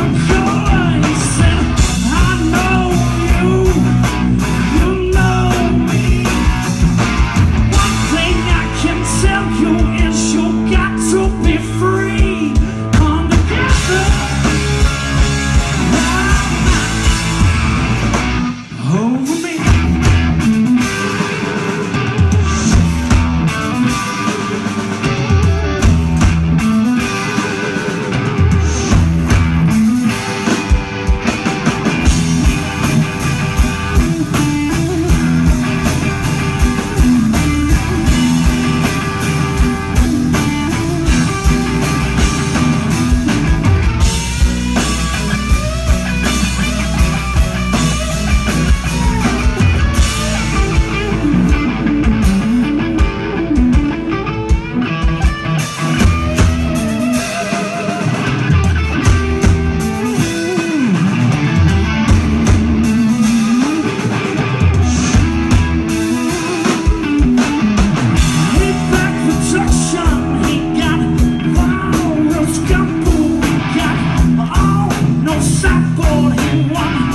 some one.